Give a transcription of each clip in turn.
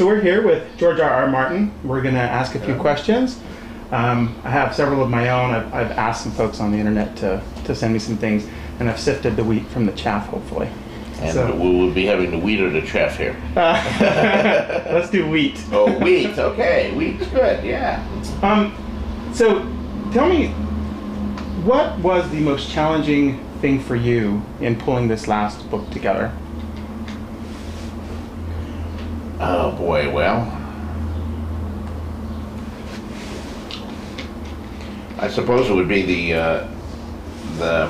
so we're here with George R. R. Martin. We're going to ask a few questions. Um, I have several of my own. I've, I've asked some folks on the internet to, to send me some things, and I've sifted the wheat from the chaff, hopefully. And So- we will be having the wheat or the chaff here. Let's do wheat. Oh, wheat. Okay, wheat's good. Yeah. Um, so tell me, what was the most challenging thing for you in pulling this last book together? Oh boy. Well, I suppose it would be the uh, the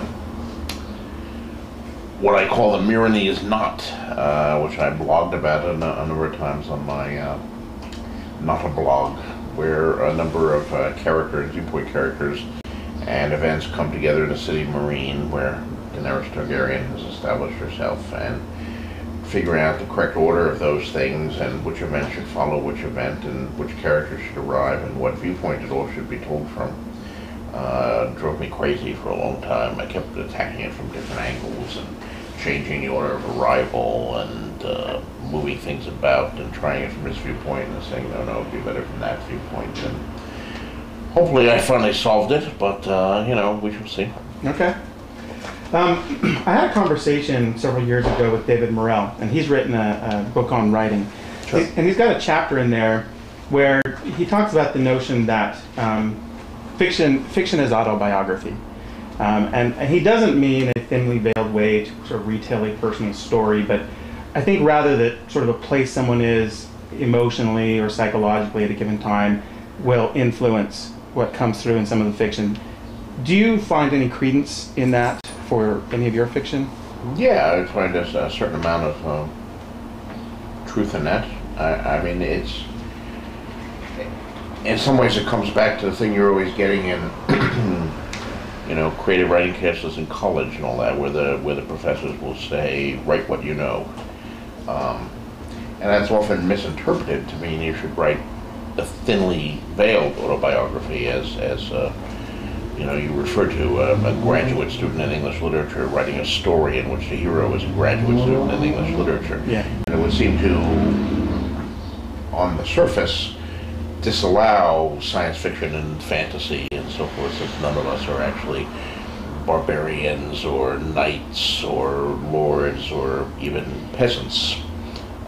what I call the Meereenese knot, uh, which I blogged about a, a number of times on my uh, not a blog, where a number of uh, characters, viewpoint characters, and events come together in the city Meereen, where Daenerys Targaryen has established herself, and figuring out the correct order of those things and which event should follow which event and which character should arrive and what viewpoint it all should be told from uh, drove me crazy for a long time. I kept attacking it from different angles and changing the order of arrival and uh, moving things about and trying it from this viewpoint and saying, no, no, it'd be better from that viewpoint. And hopefully I finally solved it, but, uh, you know, we shall see. Okay. Um, I had a conversation several years ago with David Morrell, and he's written a, a book on writing. Sure. He's- And he's got a chapter in there where he talks about the notion that um, fiction fiction is autobiography. Um, and, and he doesn't mean a thinly veiled way to sort of retell a personal story, but I think rather that sort of a place someone is emotionally or psychologically at a given time will influence what comes through in some of the fiction. Do you find any credence in that for any of your fiction? Yeah, I find there's a certain amount of um, truth in that. I, I mean, it's in some ways it comes back to the thing you're always getting in, you know, creative writing classes in college and all that, where the where the professors will say, "Write what you know," um, and that's often misinterpreted to mean you should write a thinly veiled autobiography, as as uh, you know, you refer to uh, a graduate student in English literature writing a story in which the hero is a graduate student in English literature. Yeah. And it would seem to, on the surface, disallow science fiction and fantasy and so forth, since none of us are actually barbarians or knights or lords or even peasants.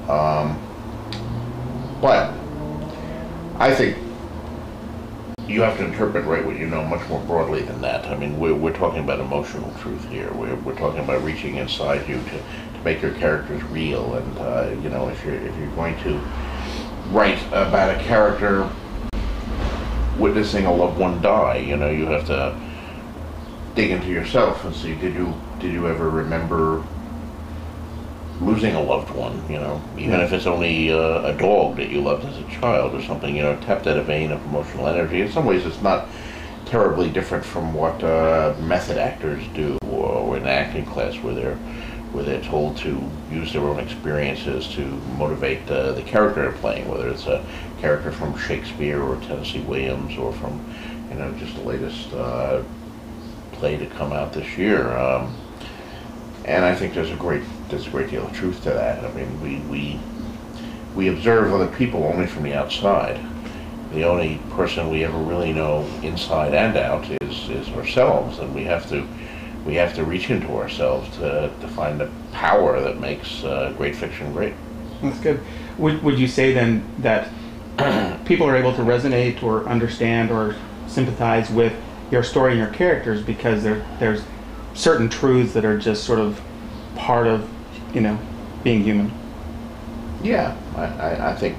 Um, but I think you have to interpret write what you know much more broadly than that. I mean, we're, we're talking about emotional truth here. We're, we're talking about reaching inside you to, to make your characters real. And, uh, you know, if you're, if you're going to write about a character witnessing a loved one die, you know, you have to dig into yourself and see, did you, did you ever remember losing a loved one, you know, even Yeah. if it's only uh, a dog that you loved as a child or something, you know, tapped at a vein of emotional energy. In some ways, it's not terribly different from what uh, method actors do or in acting class where they're where they're told to use their own experiences to motivate uh, the character they're playing, whether it's a character from Shakespeare or Tennessee Williams or from, you know, just the latest uh, play to come out this year. Um, and I think there's a great there's a great deal of truth to that. I mean, we we we observe other people only from the outside. The only person we ever really know inside and out is is ourselves, and we have to we have to reach into ourselves to to find the power that makes uh, great fiction great. That's good. Would, would you say then that people are able to resonate or understand or sympathize with your story and your characters because there, there's certain truths that are just sort of part of, you know, being human? Yeah, I, I, I think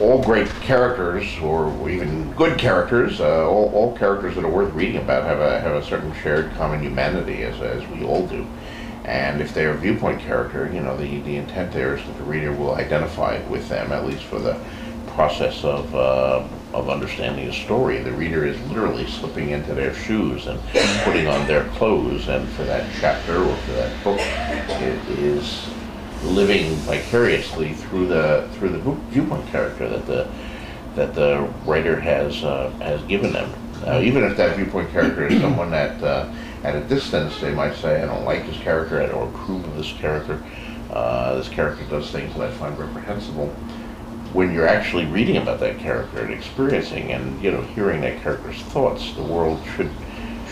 all great characters, or even good characters, uh, all, all characters that are worth reading about have a have a certain shared common humanity, as, as we all do. And if they're a viewpoint character, you know, the, the intent there is that the reader will identify with them, at least for the process of uh, of understanding a story. The reader is literally slipping into their shoes and putting on their clothes, and for that chapter or for that book, it is living vicariously through the through the viewpoint character that the that the writer has uh, has given them. Now, even if that viewpoint character is someone that uh, at a distance they might say, "I don't like this character. I don't approve of this character. Uh, this character does things that I find reprehensible." When you're actually reading about that character and experiencing and you know hearing that character's thoughts, the world should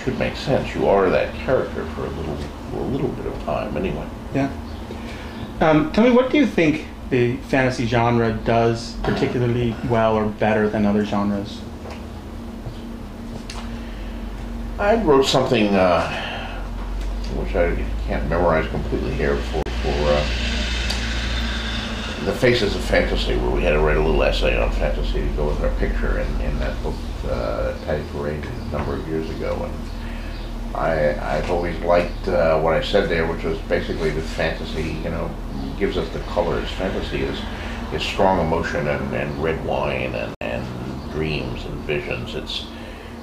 should make sense. You are that character for a little for a little bit of time anyway. Yeah. Um, tell me, what do you think the fantasy genre does particularly well or better than other genres? I wrote something uh, which I can't memorize completely here for the Faces of Fantasy, where we had to write a little essay on fantasy to go with our picture in, in that book, uh, Patti Perret, a number of years ago. And I, I've always liked uh, what I said there, which was basically that fantasy, you know, gives us the colors. Fantasy is, is strong emotion and, and red wine and, and dreams and visions. It's,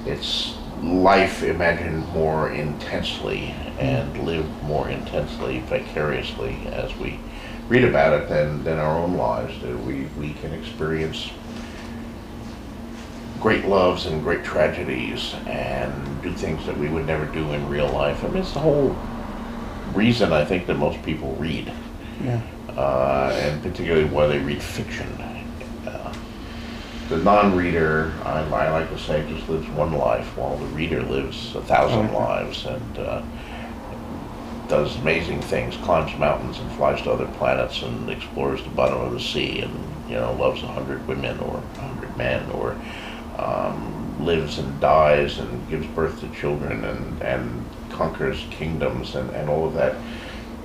it's life imagined more intensely and lived more intensely, vicariously as we read about it than, than our own lives do. We, we can experience great loves and great tragedies and do things that we would never do in real life. I mean, it's the whole reason I think that most people read, Yeah. uh, and particularly why they read fiction. The non-reader, I, I like to say, just lives one life, while the reader lives a thousand Okay. lives and uh, does amazing things, climbs mountains and flies to other planets and explores the bottom of the sea and you know loves a hundred women or a hundred men or um, lives and dies and gives birth to children and, and conquers kingdoms and, and all of that.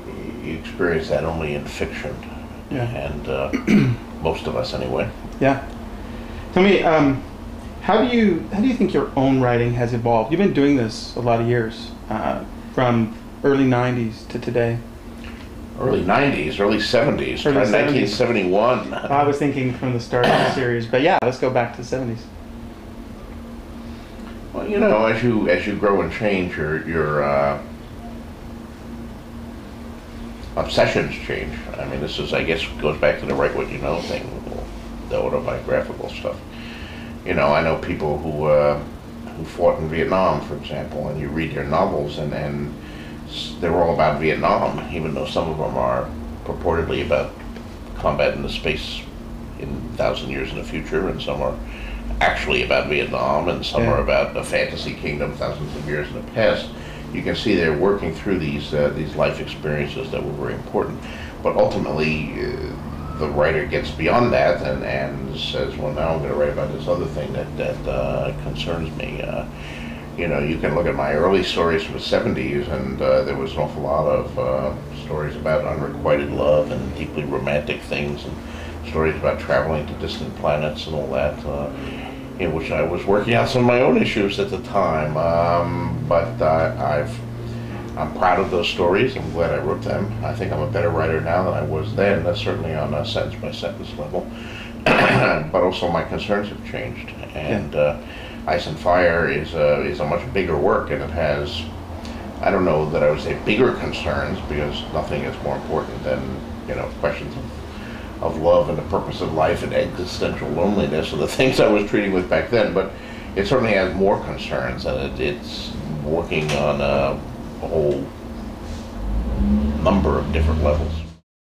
You experience that only in fiction, Yeah. and uh, most of us anyway. Yeah. Tell me, um, how do you how do you think your own writing has evolved? You've been doing this a lot of years, uh, from early '90s to today. Early 90s, early 70s, Early 70s. 1971. I was thinking from the start of the series, but yeah, let's go back to the '70s. Well, you know, as you as you grow and change, your your uh, obsessions change. I mean, this is, I guess, goes back to the write what you know thing, the autobiographical stuff. You know, I know people who uh, who fought in Vietnam, for example, and you read their novels, and and they're all about Vietnam, even though some of them are purportedly about combat in the space in a thousand years in the future, and some are actually about Vietnam, and some Yeah. are about a fantasy kingdom thousands of years in the past. You can see they're working through these uh, these life experiences that were very important, but ultimately. Uh, the writer gets beyond that and, and says, well, now I'm going to write about this other thing that, that uh, concerns me. Uh, you know, you can look at my early stories from the 70s, and uh, there was an awful lot of uh, stories about unrequited love and deeply romantic things, and stories about traveling to distant planets and all that, uh, in which I was working on some of my own issues at the time. Um, but uh, I've I'm proud of those stories. I'm glad I wrote them. I think I'm a better writer now than I was then. That's certainly on a sentence by sentence level. but also my concerns have changed. And uh, Ice and Fire is a, is a much bigger work, and it has, I don't know that I would say bigger concerns because nothing is more important than you know questions of, of love and the purpose of life and existential loneliness and the things I was treating with back then. But it certainly has more concerns, and it, it's working on a, a whole number of different levels.